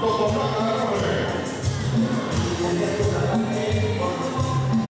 どこまでも